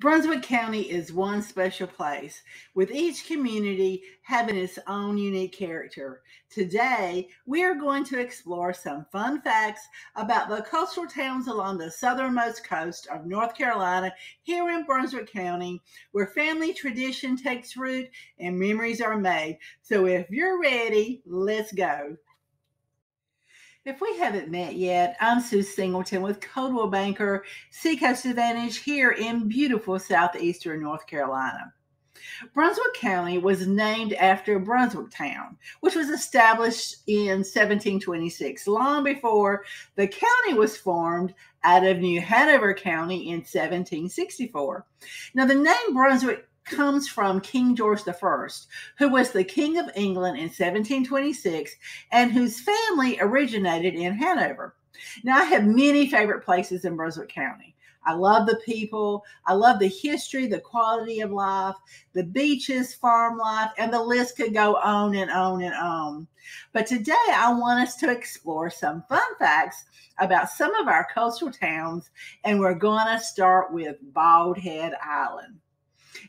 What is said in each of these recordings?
Brunswick County is one special place, with each community having its own unique character. Today, we are going to explore some fun facts about the coastal towns along the southernmost coast of North Carolina here in Brunswick County, where family tradition takes root and memories are made. So if you're ready, let's go. If we haven't met yet, I'm Sue Singleton with Coldwell Banker Seacoast Advantage here in beautiful southeastern North Carolina. Brunswick County was named after Brunswick Town, which was established in 1726, long before the county was formed out of New Hanover County in 1764. Now, the name Brunswick comes from King George I, who was the King of England in 1726 and whose family originated in Hanover. Now, I have many favorite places in Brunswick County. I love the people. I love the history, the quality of life, the beaches, farm life, and the list could go on and on and on. But today I want us to explore some fun facts about some of our coastal towns, and we're going to start with Bald Head Island.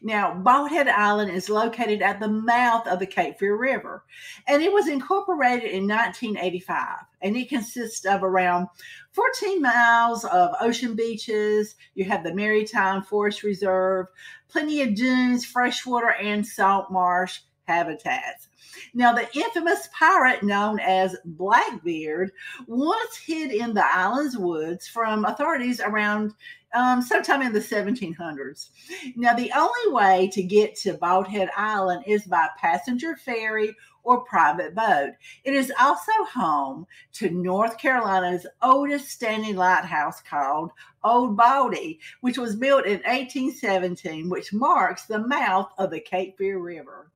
Now, Bald Head Island is located at the mouth of the Cape Fear River, and it was incorporated in 1985. And it consists of around 14 miles of ocean beaches. You have the Maritime Forest Reserve, plenty of dunes, freshwater, and salt marsh habitats. Now, the infamous pirate known as Blackbeard once hid in the island's woods from authorities around um, sometime in the 1700s. Now, the only way to get to Bald Head Island is by passenger ferry or private boat. It is also home to North Carolina's oldest standing lighthouse called Old Baldy, which was built in 1817, which marks the mouth of the Cape Fear River.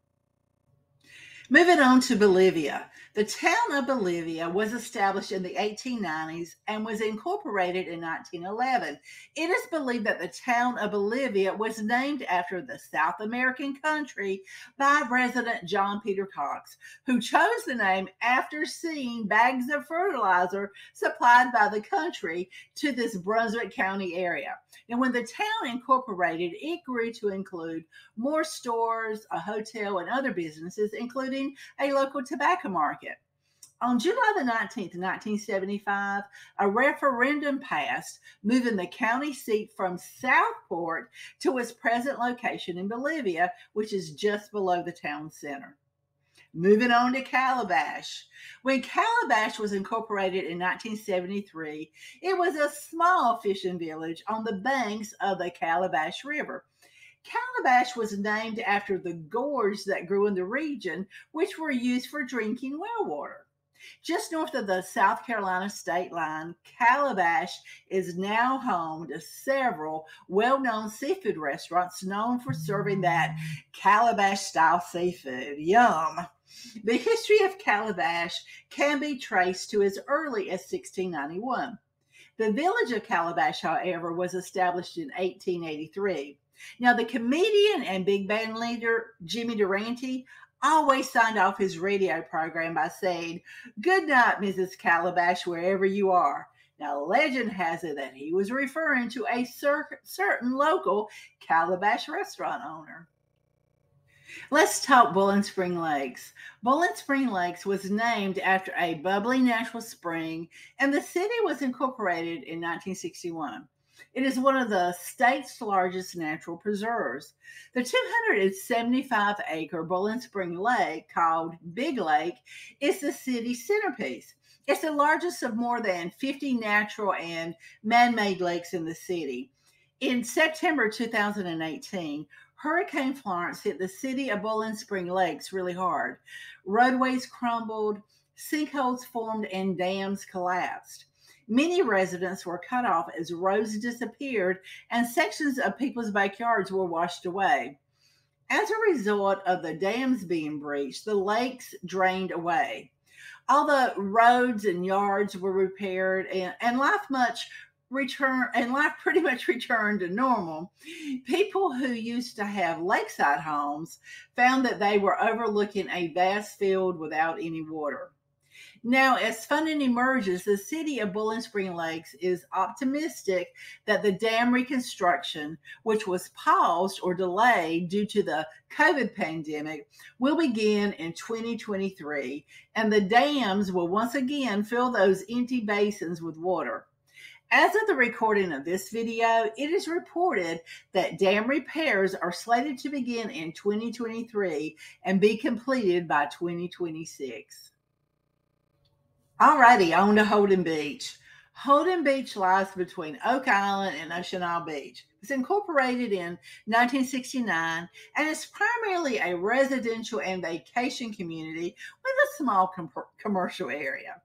Moving on to Bolivia. The town of Bolivia was established in the 1890s and was incorporated in 1911. It is believed that the town of Bolivia was named after the South American country by resident John Peter Cox, who chose the name after seeing bags of fertilizer supplied by the country to this Brunswick County area. And when the town incorporated, it grew to include more stores, a hotel, and other businesses, including a local tobacco market. On July the 19th, 1975, a referendum passed moving the county seat from Southport to its present location in Bolivia, which is just below the town center. Moving on to Calabash. When Calabash was incorporated in 1973, it was a small fishing village on the banks of the Calabash River. Calabash was named after the gorge that grew in the region, which were used for drinking well water. Just north of the South Carolina state line, Calabash is now home to several well known seafood restaurants known for serving that Calabash style seafood. Yum! The history of Calabash can be traced to as early as 1691. The village of Calabash, however, was established in 1883. Now, the comedian and big band leader Jimmy Durante always signed off his radio program by saying, Good night, Mrs. Calabash, wherever you are. Now, legend has it that he was referring to a cer- certain local Calabash restaurant owner. Let's talk Boiling Spring Lakes. Boiling Spring Lakes was named after a bubbly natural spring, and the city was incorporated in 1961. It is one of the state's largest natural preserves. The 275 acre Boiling Spring Lake, called Big Lake, is the city's centerpiece. It's the largest of more than 50 natural and man made lakes in the city. In September 2018, Hurricane Florence hit the city of Boiling Spring Lakes really hard. Roadways crumbled, sinkholes formed, and dams collapsed. Many residents were cut off as roads disappeared and sections of people's backyards were washed away. As a result of the dams being breached, the lakes drained away. All the roads and yards were repaired, and, and life much return and life pretty much returned to normal. People who used to have lakeside homes found that they were overlooking a vast field without any water. Now, as funding emerges, the city of Boiling Spring Lakes is optimistic that the dam reconstruction, which was paused or delayed due to the COVID pandemic, will begin in 2023, and the dams will once again fill those empty basins with water. As of the recording of this video, it is reported that dam repairs are slated to begin in 2023 and be completed by 2026. Alrighty, on to Holden Beach. Holden Beach lies between Oak Island and Ocean Isle Beach. It's incorporated in 1969 and is primarily a residential and vacation community with a small com- commercial area.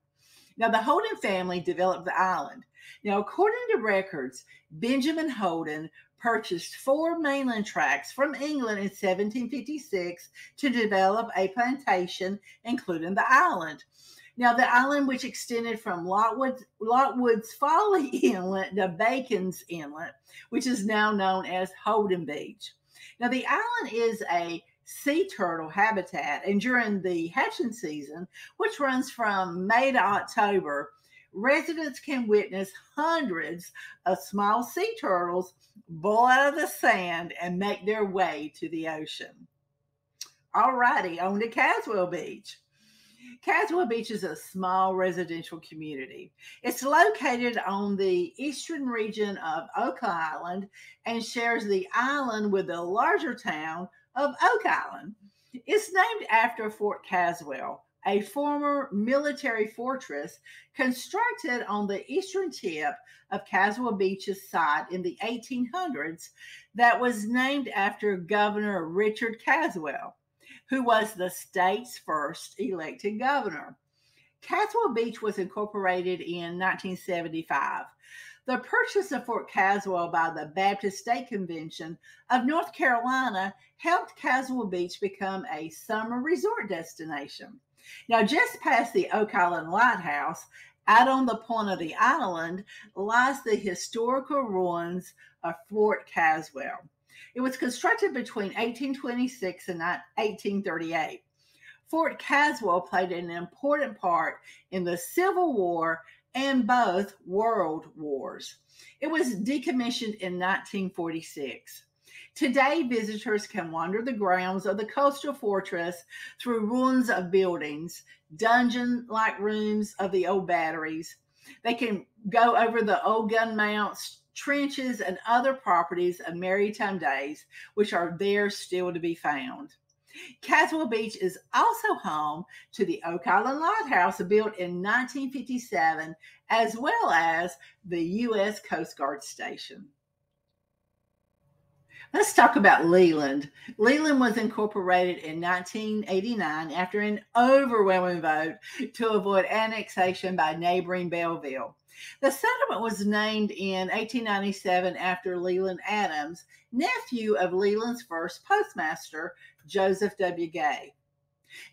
Now, the Holden family developed the island. Now, according to records, Benjamin Holden purchased four mainland tracts from England in 1756 to develop a plantation, including the island. Now, the island, which extended from Lockwood, Lockwood's Folly Inlet to Bacon's Inlet, which is now known as Holden Beach. Now, the island is a sea turtle habitat, and during the hatching season, which runs from May to October, residents can witness hundreds of small sea turtles boil out of the sand and make their way to the ocean. All righty, on to Caswell Beach. Caswell Beach is a small residential community. It's located on the eastern region of Oak Island and shares the island with the larger town of Oak Island. It's named after Fort Caswell, a former military fortress constructed on the eastern tip of Caswell Beach's site in the 1800s that was named after Governor Richard Caswell who was the state's first elected governor. Caswell Beach was incorporated in 1975. The purchase of Fort Caswell by the Baptist State Convention of North Carolina helped Caswell Beach become a summer resort destination. Now, just past the Oak Island Lighthouse, out on the point of the island, lies the historical ruins of Fort Caswell. It was constructed between 1826 and 1838. Fort Caswell played an important part in the Civil War and both World Wars. It was decommissioned in 1946. Today, visitors can wander the grounds of the coastal fortress through ruins of buildings, dungeon like rooms of the old batteries. They can go over the old gun mounts, trenches, and other properties of maritime days, which are there still to be found. Caswell Beach is also home to the Oak Island Lighthouse, built in 1957, as well as the U.S. Coast Guard Station. Let's talk about Leland. Leland was incorporated in 1989 after an overwhelming vote to avoid annexation by neighboring Belville. The settlement was named in 1897 after Leland Adams, nephew of Leland's first postmaster, Joseph W. Gay.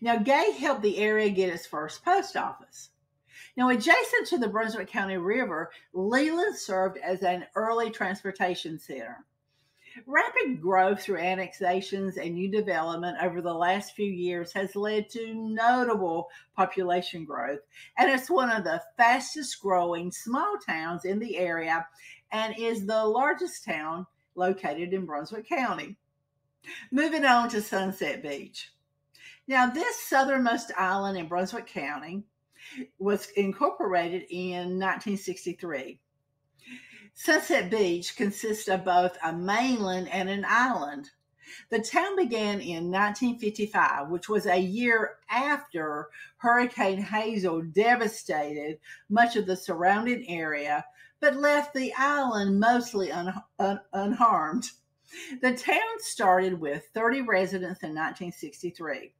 Now, Gay helped the area get its first post office. Now, adjacent to the Brunswick County River, Leland served as an early transportation center. Rapid growth through annexations and new development over the last few years has led to notable population growth, and it's one of the fastest growing small towns in the area and is the largest town located in Brunswick County. Moving on to Sunset Beach. Now, this southernmost island in Brunswick County was incorporated in 1963. Sunset Beach consists of both a mainland and an island. The town began in 1955, which was a year after Hurricane Hazel devastated much of the surrounding area, but left the island mostly un- un- unharmed. The town started with 30 residents in 1963.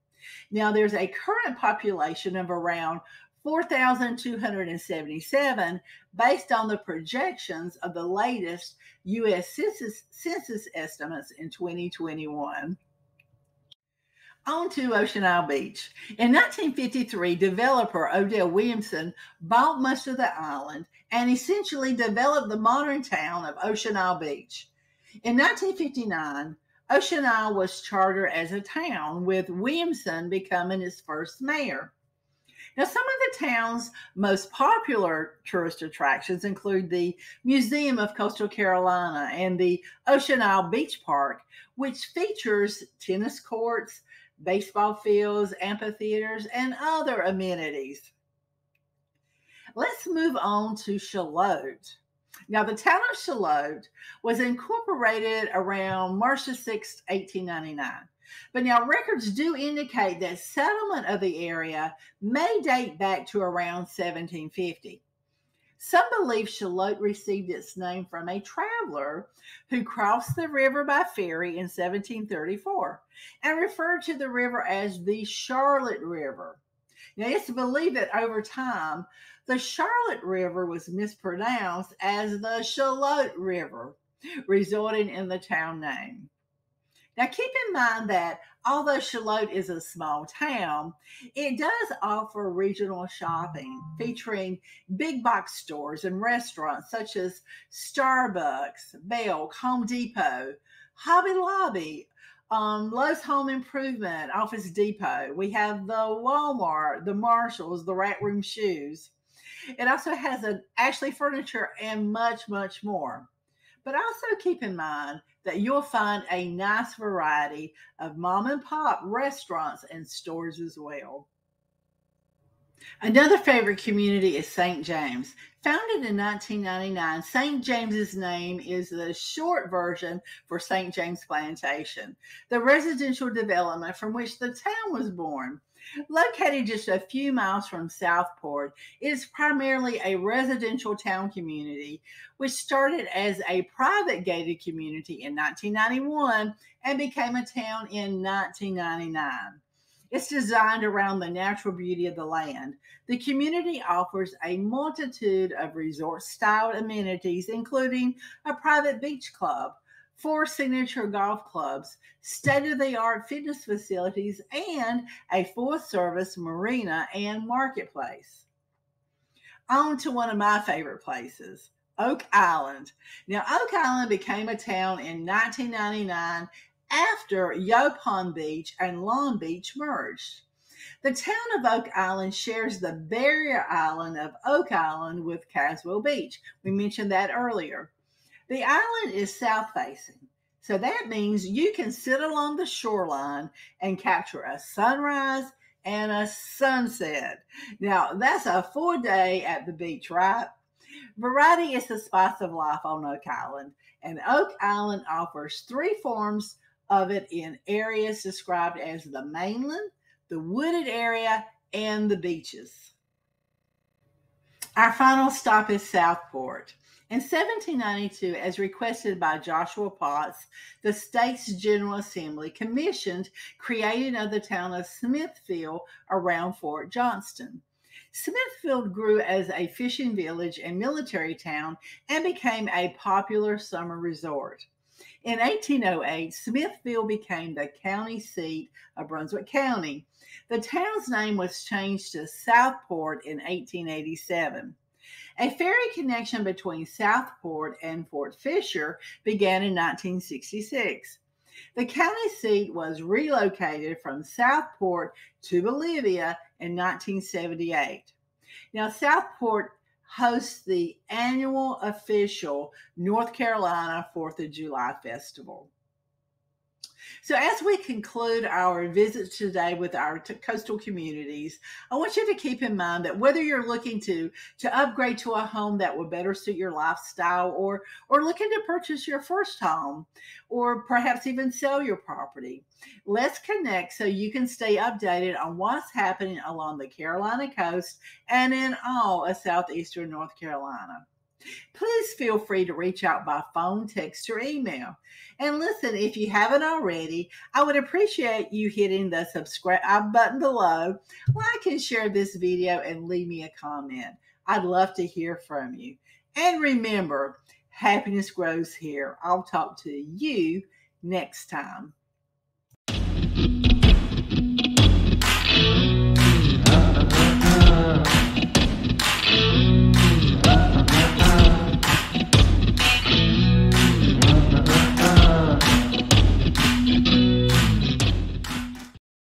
Now there's a current population of around 4,277 based on the projections of the latest U.S. Census, census estimates in 2021. On to Ocean Isle Beach. In 1953, developer Odell Williamson bought most of the island and essentially developed the modern town of Ocean Isle Beach. In 1959, Ocean Isle was chartered as a town, with Williamson becoming its first mayor. Now, some of the town's most popular tourist attractions include the Museum of Coastal Carolina and the Ocean Isle Beach Park, which features tennis courts, baseball fields, amphitheaters, and other amenities. Let's move on to Shallotte. Now, the town of Shallotte was incorporated around March 6, 1899. But now records do indicate that settlement of the area may date back to around 1750. Some believe Shallotte received its name from a traveler who crossed the river by ferry in 1734 and referred to the river as the Charlotte River. Now, it's believed that over time, the Charlotte River was mispronounced as the Shallotte River, resulting in the town name. Now, keep in mind that although Shallotte is a small town, it does offer regional shopping featuring big box stores and restaurants such as Starbucks, Belk, Home Depot, Hobby Lobby, um, Lowe's Home Improvement, Office Depot. We have the Walmart, the Marshalls, the Rack Room Shoes. It also has an Ashley Furniture and much, much more. But also keep in mind that you'll find a nice variety of mom and pop restaurants and stores as well. Another favorite community is St. James. Founded in 1999, St. James's name is the short version for St. James Plantation, the residential development from which the town was born. Located just a few miles from Southport, it is primarily a residential town community, which started as a private gated community in 1991 and became a town in 1999. It's designed around the natural beauty of the land. The community offers a multitude of resort style amenities, including a private beach club, four signature golf clubs, state of the art fitness facilities, and a full service marina and marketplace. On to one of my favorite places, Oak Island. Now, Oak Island became a town in 1999 after Yaupon Beach and Long Beach merged. The town of Oak Island shares the barrier island of Oak Island with Caswell Beach. We mentioned that earlier. The island is south facing. So that means you can sit along the shoreline and capture a sunrise and a sunset. Now, that's a full day at the beach, right? Variety is the spice of life on Oak Island, and Oak Island offers three forms of it in areas described as the mainland, the wooded area, and the beaches. Our final stop is Southport. In 1792, as requested by Joshua Potts, the state's General Assembly commissioned creating of the town of Smithfield around Fort Johnston. Smithfield grew as a fishing village and military town and became a popular summer resort. In 1808, Smithfield became the county seat of Brunswick County. The town's name was changed to Southport in 1887. A ferry connection between Southport and Fort Fisher began in 1966. The county seat was relocated from Southport to Bolivia in 1978. Now, Southport hosts the annual official North Carolina Fourth of July Festival. So, as we conclude our visit today with our coastal communities, I want you to keep in mind that whether you're looking to to upgrade to a home that will better suit your lifestyle, or or looking to purchase your first home, or perhaps even sell your property, let's connect so you can stay updated on what's happening along the Carolina coast and in all of southeastern North Carolina please feel free to reach out by phone, text, or email. And listen, if you haven't already, I would appreciate you hitting the subscribe button below, like and share this video, and leave me a comment. I'd love to hear from you. And remember, happiness grows here. I'll talk to you next time.